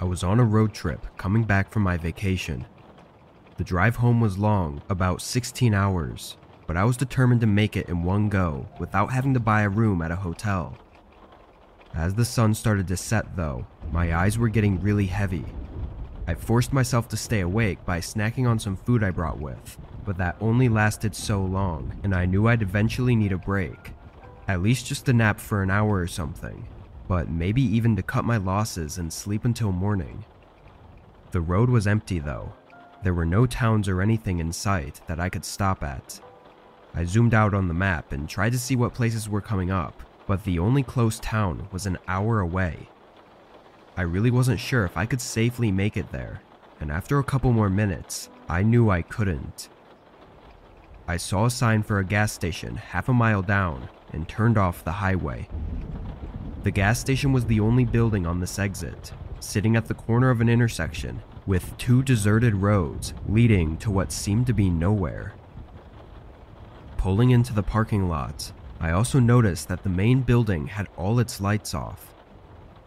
I was on a road trip coming back from my vacation. The drive home was long, about 16 hours, but I was determined to make it in one go without having to buy a room at a hotel. As the sun started to set, though, my eyes were getting really heavy. I forced myself to stay awake by snacking on some food I brought with, but that only lasted so long, and I knew I'd eventually need a break. At least just a nap for an hour or something, but maybe even to cut my losses and sleep until morning. The road was empty though. There were no towns or anything in sight that I could stop at. I zoomed out on the map and tried to see what places were coming up, but the only close town was an hour away. I really wasn't sure if I could safely make it there, and after a couple more minutes, I knew I couldn't. I saw a sign for a gas station half a mile down and turned off the highway. The gas station was the only building on this exit, sitting at the corner of an intersection with two deserted roads leading to what seemed to be nowhere. Pulling into the parking lot, I also noticed that the main building had all its lights off.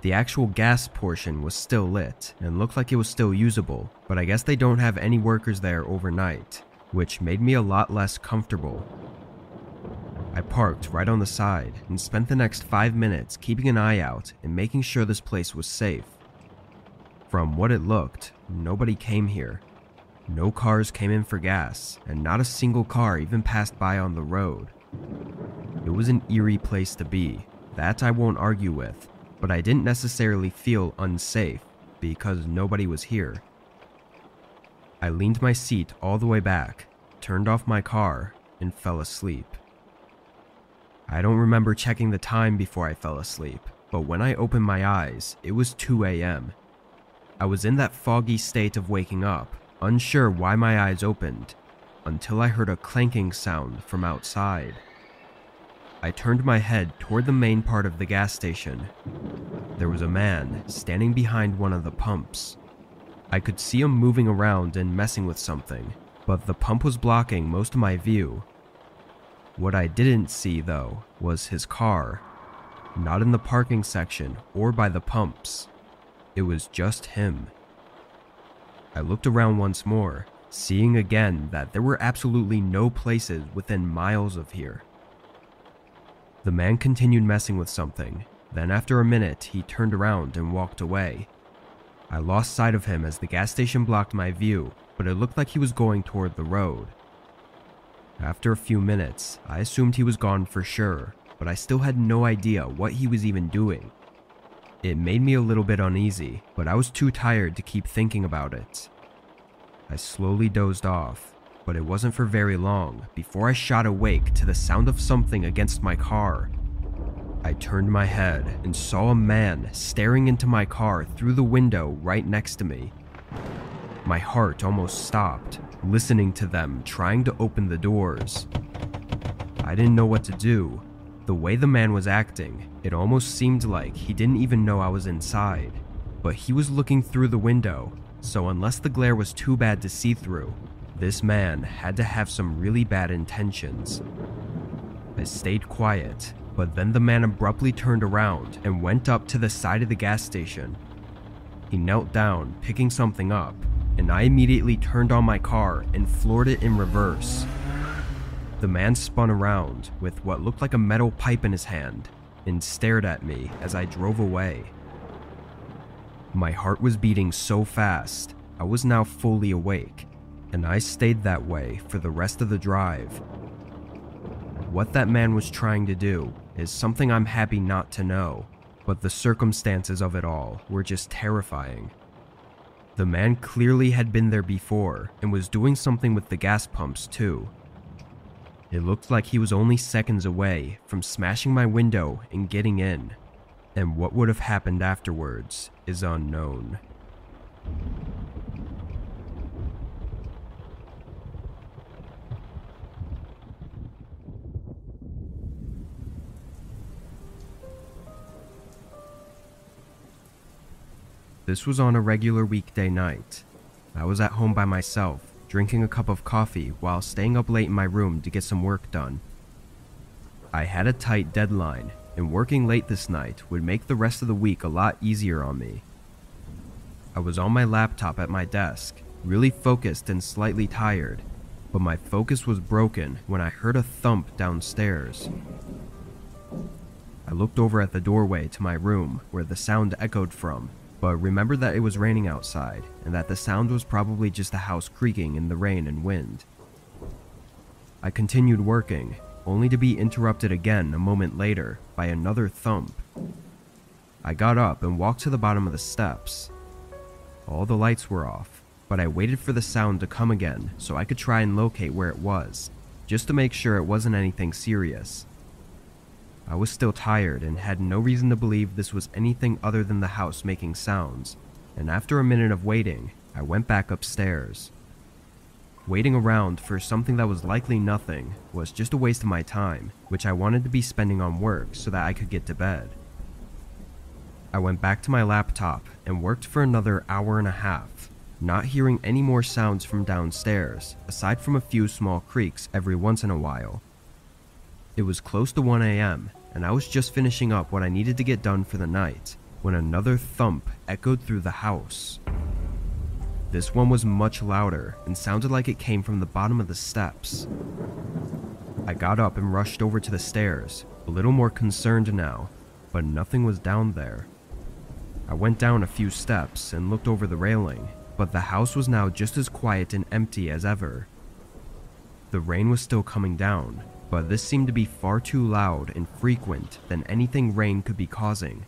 The actual gas portion was still lit and looked like it was still usable, but I guess they don't have any workers there overnight, which made me a lot less comfortable. I parked right on the side and spent the next five minutes keeping an eye out and making sure this place was safe. From what it looked, nobody came here. No cars came in for gas, and not a single car even passed by on the road. It was an eerie place to be, that I won't argue with, but I didn't necessarily feel unsafe because nobody was here. I leaned my seat all the way back, turned off my car, and fell asleep. I don't remember checking the time before I fell asleep, but when I opened my eyes, it was 2 a.m. I was in that foggy state of waking up, unsure why my eyes opened, until I heard a clanking sound from outside. I turned my head toward the main part of the gas station. There was a man standing behind one of the pumps. I could see him moving around and messing with something, but the pump was blocking most of my view. What I didn't see, though, was his car. Not in the parking section or by the pumps. It was just him. I looked around once more, seeing again that there were absolutely no places within miles of here. The man continued messing with something, then after a minute he turned around and walked away. I lost sight of him as the gas station blocked my view, but it looked like he was going toward the road. After a few minutes, I assumed he was gone for sure, but I still had no idea what he was even doing. It made me a little bit uneasy, but I was too tired to keep thinking about it. I slowly dozed off, but it wasn't for very long before I shot awake to the sound of something against my car. I turned my head and saw a man staring into my car through the window right next to me. My heart almost stopped, listening to them trying to open the doors. I didn't know what to do. The way the man was acting, it almost seemed like he didn't even know I was inside. But he was looking through the window, so unless the glare was too bad to see through, this man had to have some really bad intentions. I stayed quiet, but then the man abruptly turned around and went up to the side of the gas station. He knelt down, picking something up, and I immediately turned on my car and floored it in reverse. The man spun around with what looked like a metal pipe in his hand and stared at me as I drove away. My heart was beating so fast, I was now fully awake, and I stayed that way for the rest of the drive. What that man was trying to do is something I'm happy not to know, but the circumstances of it all were just terrifying. The man clearly had been there before and was doing something with the gas pumps too. It looked like he was only seconds away from smashing my window and getting in, and what would have happened afterwards is unknown. This was on a regular weekday night. I was at home by myself, drinking a cup of coffee while staying up late in my room to get some work done. I had a tight deadline, and working late this night would make the rest of the week a lot easier on me. I was on my laptop at my desk, really focused and slightly tired, but my focus was broken when I heard a thump downstairs. I looked over at the doorway to my room where the sound echoed from, but remembered that it was raining outside and that the sound was probably just the house creaking in the rain and wind. I continued working, only to be interrupted again a moment later by another thump. I got up and walked to the bottom of the steps. All the lights were off, but I waited for the sound to come again so I could try and locate where it was, just to make sure it wasn't anything serious. I was still tired and had no reason to believe this was anything other than the house making sounds, and after a minute of waiting, I went back upstairs. Waiting around for something that was likely nothing was just a waste of my time, which I wanted to be spending on work so that I could get to bed. I went back to my laptop and worked for another hour and a half, not hearing any more sounds from downstairs, aside from a few small creaks every once in a while. It was close to 1 a.m., and I was just finishing up what I needed to get done for the night when another thump echoed through the house. This one was much louder and sounded like it came from the bottom of the steps. I got up and rushed over to the stairs, a little more concerned now, but nothing was down there. I went down a few steps and looked over the railing, but the house was now just as quiet and empty as ever. The rain was still coming down, but this seemed to be far too loud and frequent than anything rain could be causing.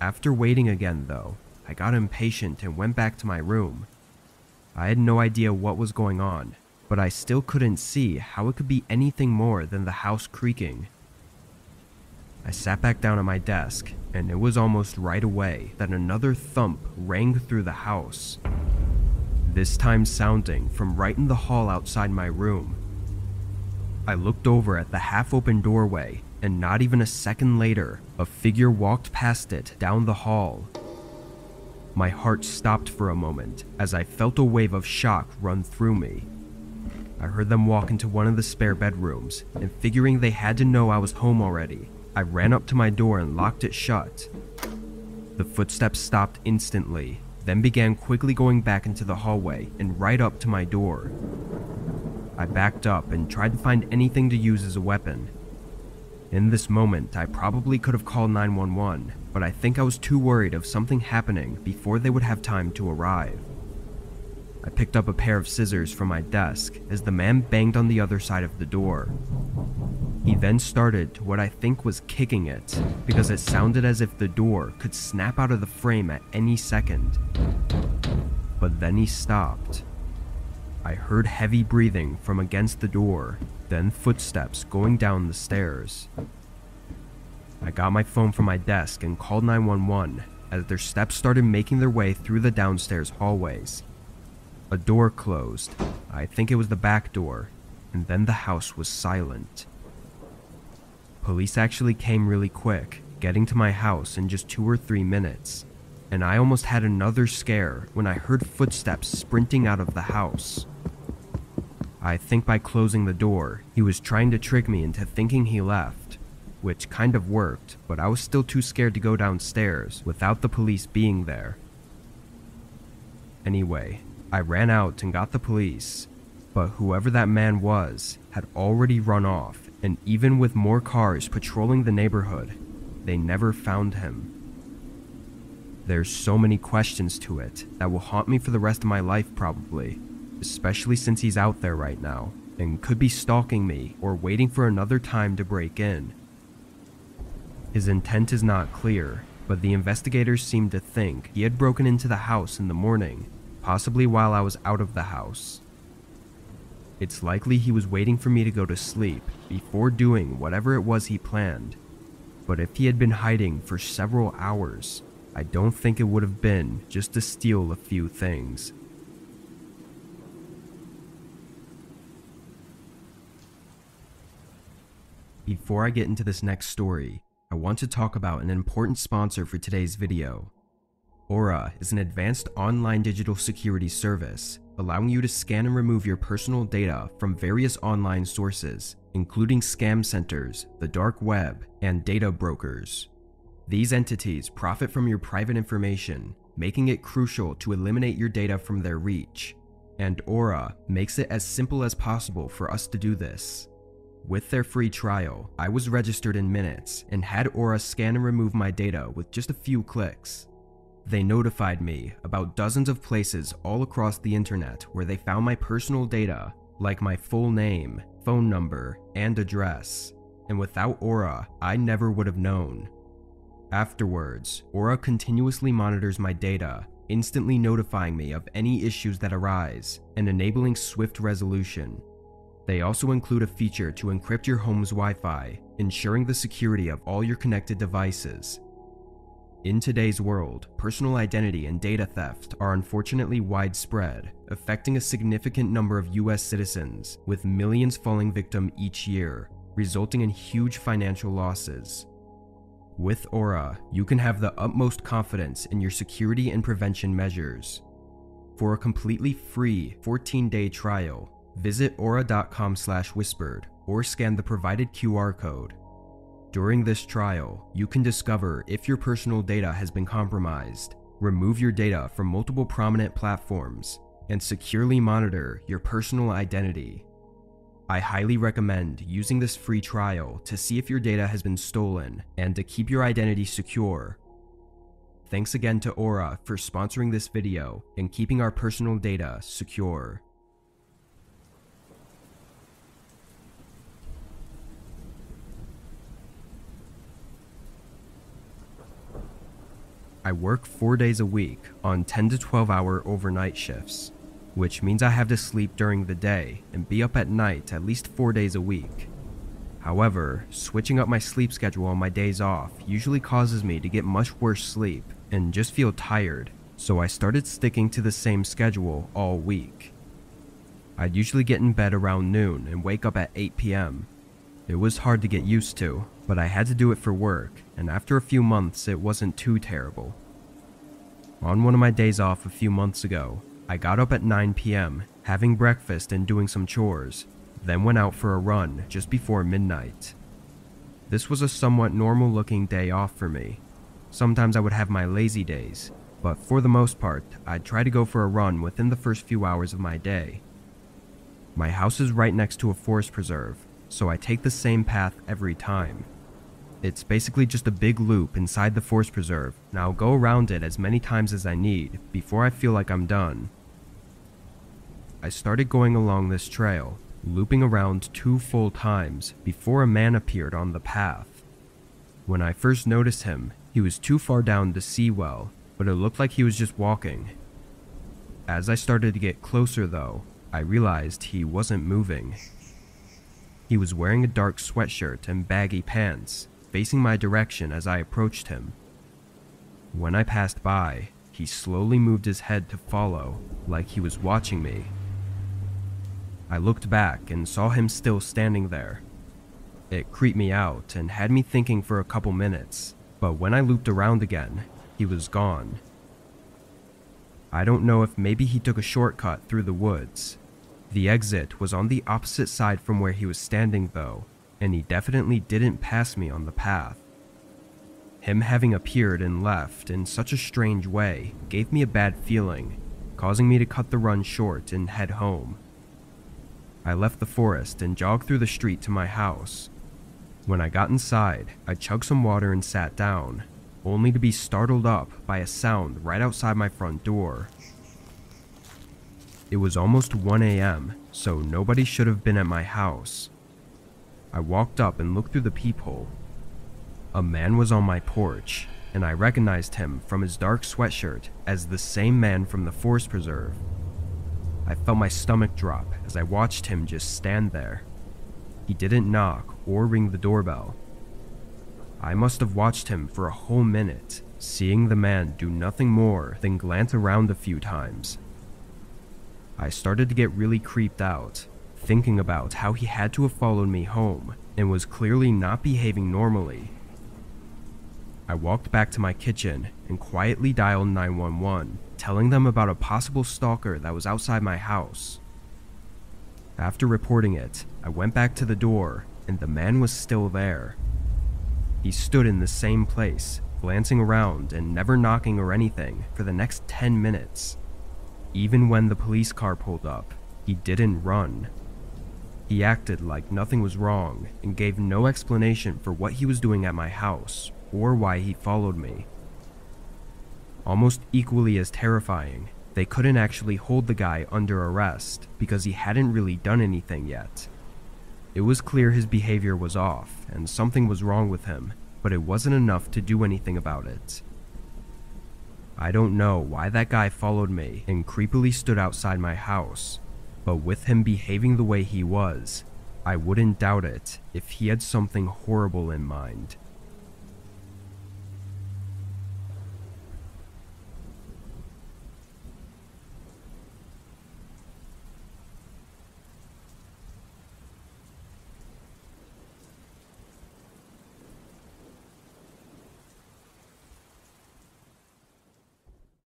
After waiting again, though, I got impatient and went back to my room. I had no idea what was going on, but I still couldn't see how it could be anything more than the house creaking. I sat back down at my desk, and it was almost right away that another thump rang through the house. This time sounding from right in the hall outside my room. I looked over at the half open doorway, and not even a second later, a figure walked past it down the hall. My heart stopped for a moment as I felt a wave of shock run through me. I heard them walk into one of the spare bedrooms, and figuring they had to know I was home already, I ran up to my door and locked it shut. The footsteps stopped instantly, then began quickly going back into the hallway and right up to my door. I backed up and tried to find anything to use as a weapon. In this moment, I probably could have called 911, but I think I was too worried of something happening before they would have time to arrive. I picked up a pair of scissors from my desk as the man banged on the other side of the door. He then started what I think was kicking it, because it sounded as if the door could snap out of the frame at any second. But then he stopped. I heard heavy breathing from against the door, then footsteps going down the stairs. I got my phone from my desk and called 911 as their steps started making their way through the downstairs hallways. A door closed, I think it was the back door, and then the house was silent. Police actually came really quick, getting to my house in just two or three minutes, and I almost had another scare when I heard footsteps sprinting out of the house. I think by closing the door, he was trying to trick me into thinking he left, which kind of worked, but I was still too scared to go downstairs without the police being there. Anyway, I ran out and got the police, but whoever that man was had already run off, and even with more cars patrolling the neighborhood, they never found him. There's so many questions to it that will haunt me for the rest of my life, probably especially since he's out there right now and could be stalking me or waiting for another time to break in. His intent is not clear, but the investigators seem to think he had broken into the house in the morning, possibly while I was out of the house. It's likely he was waiting for me to go to sleep before doing whatever it was he planned, but if he had been hiding for several hours, I don't think it would have been just to steal a few things. Before I get into this next story, I want to talk about an important sponsor for today's video. Aura is an advanced online digital security service allowing you to scan and remove your personal data from various online sources, including scam centers, the dark web, and data brokers. These entities profit from your private information making it crucial to eliminate your data from their reach. And Aura makes it as simple as possible for us to do this. With their free trial, I was registered in minutes and had Aura scan and remove my data with just a few clicks. They notified me about dozens of places all across the internet where they found my personal data, like my full name, phone number, and address. And without Aura, I never would have known. Afterwards, Aura continuously monitors my data, instantly notifying me of any issues that arise and enabling swift resolution. They also include a feature to encrypt your home's Wi Fi, ensuring the security of all your connected devices. In today's world, personal identity and data theft are unfortunately widespread, affecting a significant number of US citizens, with millions falling victim each year, resulting in huge financial losses. With Aura, you can have the utmost confidence in your security and prevention measures. For a completely free 14-day trial, visit aura.com/whispered or scan the provided QR code. During this trial, you can discover if your personal data has been compromised, remove your data from multiple prominent platforms, and securely monitor your personal identity. I highly recommend using this free trial to see if your data has been stolen and to keep your identity secure. Thanks again to Aura for sponsoring this video and keeping our personal data secure. I work 4 days a week on 10 to 12 hour overnight shifts, which means I have to sleep during the day and be up at night at least 4 days a week. However, switching up my sleep schedule on my days off usually causes me to get much worse sleep and just feel tired, so I started sticking to the same schedule all week. I'd usually get in bed around noon and wake up at 8 p.m. It was hard to get used to, but I had to do it for work, and after a few months, it wasn't too terrible. On one of my days off a few months ago, I got up at 9 p.m., having breakfast and doing some chores, then went out for a run just before midnight. This was a somewhat normal looking day off for me. Sometimes I would have my lazy days, but for the most part, I'd try to go for a run within the first few hours of my day. My house is right next to a forest preserve, so I take the same path every time. It's basically just a big loop inside the forest preserve, and I'll go around it as many times as I need before I feel like I'm done. I started going along this trail, looping around two full times before a man appeared on the path. When I first noticed him, he was too far down to see well, but it looked like he was just walking. As I started to get closer though, I realized he wasn't moving. He was wearing a dark sweatshirt and baggy pants, facing my direction as I approached him. When I passed by, he slowly moved his head to follow, like he was watching me. I looked back and saw him still standing there. It creeped me out and had me thinking for a couple minutes, but when I looped around again, he was gone. I don't know if maybe he took a shortcut through the woods. The exit was on the opposite side from where he was standing though, and he definitely didn't pass me on the path. Him having appeared and left in such a strange way gave me a bad feeling, causing me to cut the run short and head home. I left the forest and jogged through the street to my house. When I got inside, I chugged some water and sat down, only to be startled up by a sound right outside my front door. It was almost 1 a.m., so nobody should have been at my house. I walked up and looked through the peephole. A man was on my porch, and I recognized him from his dark sweatshirt as the same man from the forest preserve. I felt my stomach drop as I watched him just stand there. He didn't knock or ring the doorbell. I must have watched him for a whole minute, seeing the man do nothing more than glance around a few times. I started to get really creeped out thinking about how he had to have followed me home and was clearly not behaving normally. I walked back to my kitchen and quietly dialed 911, telling them about a possible stalker that was outside my house. After reporting it, I went back to the door and the man was still there. He stood in the same place, glancing around and never knocking or anything for the next 10 minutes. Even when the police car pulled up, he didn't run. He acted like nothing was wrong and gave no explanation for what he was doing at my house or why he followed me. Almost equally as terrifying, they couldn't actually hold the guy under arrest because he hadn't really done anything yet. It was clear his behavior was off and something was wrong with him, but it wasn't enough to do anything about it. I don't know why that guy followed me and creepily stood outside my house, but with him behaving the way he was, I wouldn't doubt it if he had something horrible in mind.